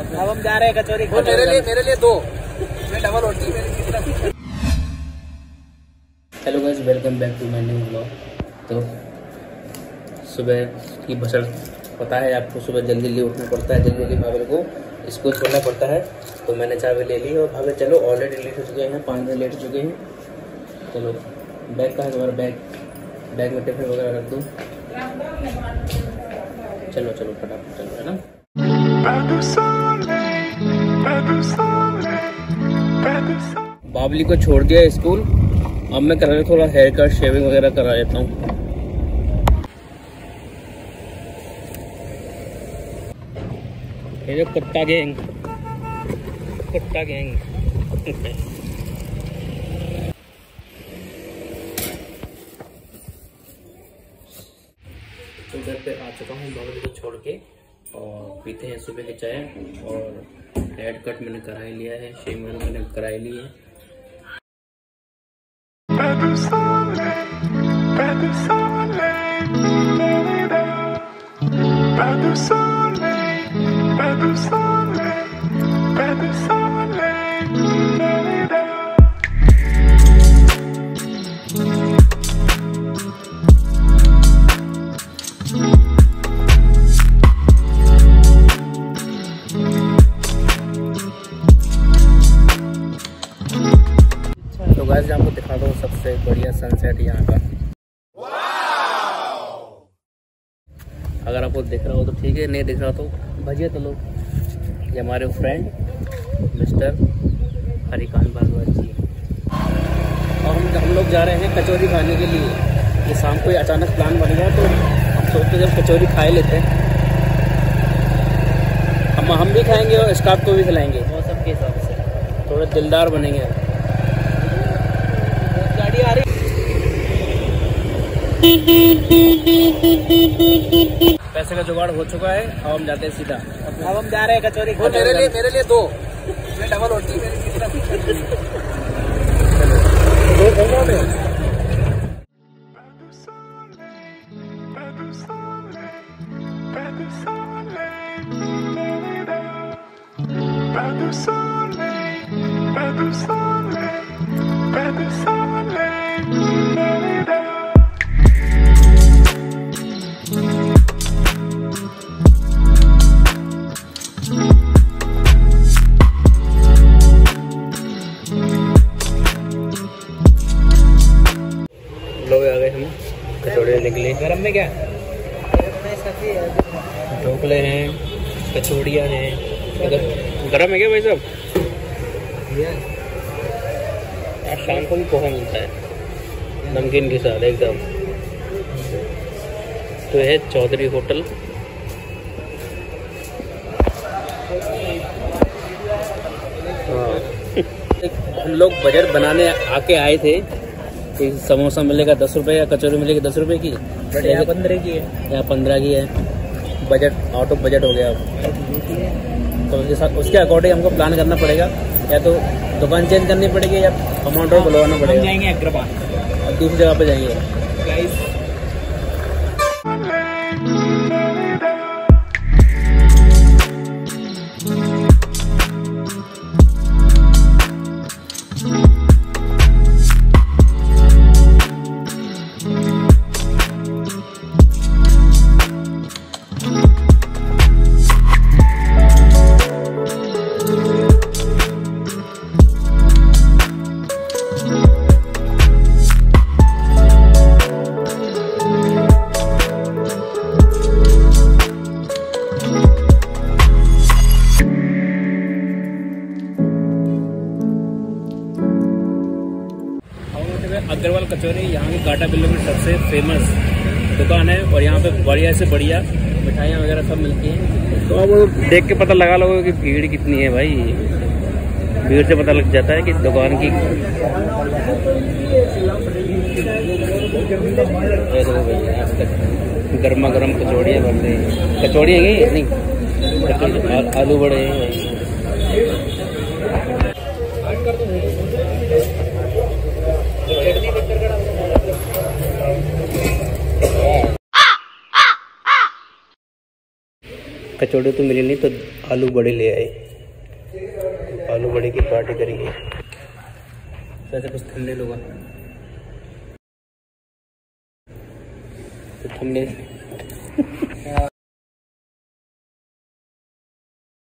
अब हम जा रहे हैं कचौरी वो मेरे लिए मेरे लिए दो। मैं डबल रोटी मेरे लिए hello guys welcome back to my new blog तो सुबह की बसर पता है आपको सुबह जल्दी जल्दी उठना पड़ता है जल्दी जल्दी भाभी को स्कूल छोड़ना पड़ता है। तो मैंने चाबी ले ली और भाभी चलो ऑलरेडी लेट हो चुके हैं पाँच बजे लेट हो चुके हैं। चलो बैग का है तुम्हारा? बैग बैग में टिफ़िन वगैरह रख दूँ? चलो चलो फटाफट चलो है ना? बाबली को छोड़ दिया स्कूल। अब मैं करा थोड़ा हेयर कट शेविंग वगैरह करा लेता हूँ। ये जो कुत्ता गैंग कुत्ता गैंग तो घर पे आ चुका हूँ बाबली को छोड़ के और पीते हैं सुबह के चाय और हेयर कट मैंने करा ही लिया है शेमर मैंने करा ही। ली है तो गाइस आपको दिखा दो सबसे बढ़िया सनसेट यहाँ का। अगर आपको दिख रहा हो तो ठीक है नहीं दिख रहा तो भजिए तो लोग ये हमारे फ्रेंड मिस्टर हरिकांत भारद्वाज जी। और हम हम लोग जा रहे हैं कचौरी खाने के लिए। ये शाम को ही अचानक प्लान बन गया तो हम सोचते जब कचौरी खा ही लेते हैं। हम हम भी खाएँगे और स्टाफ को भी खिलाएँगे। मौसम के हिसाब से। थोड़े दिलदार बनेंगे गाड़ी आ रही पैसे का जुगाड़ हो चुका है अब हम जाते हैं सीधा। अब हम जा रहे हैं कचौरी वो मेरे लिए मेरे लिए दो। मैं डबल रोटी मेरे लिए सिर्फ़ लोग कचौड़े के लिए गरम में क्या? ढोकले हैं, कचौड़ियाँ हैं। अगर गरम है क्या भाई साहब? आज शाम को भी पोहा मिलता है। नमकीन के साथ, एकदम। तो है चौधरी होटल। हाँ। हम लोग बजट बनाने आके आए थे। कि समोसा मिलेगा दस रुपये या कचौरी मिलेगी दस रुपये की? बट यहाँ पंद्रह की है। यहाँ पंद्रह की है। बजट आउट ऑफ़ बजट हो गया अब। तो उसके साथ उसके अकॉर्डिंग हमको प्लान करना पड़ेगा। या तो दुकान चेंज करनी पड़ेगी या अमाउंट और बुलवाना पड़ेगा। जाएँगे अग्रवाल और दूसरी जगह पर जाएँगे। अग्रवाल कचौरी, यहाँ की काटा बिल्लो में सबसे फ़ेमस दुकान है और यहाँ पे बढ़िया से बढ़िया मिठाइयाँ वगैरह सब मिलती हैं। तो अब देख के पता लगा लोगे कि भीड़ कितनी है भाई। भीड़ से पता लग जाता है कि दुकान की गर्मा गर्म कचौड़ियाँ बन रही हैं। कचौड़ी है नहीं। आलू बड़े हैं। कचौड़ी तो मिले नहीं तो आलू बड़े ले आए। आलू बड़े की पार्टी करेंगे वैसे कुछ ठंडे लोग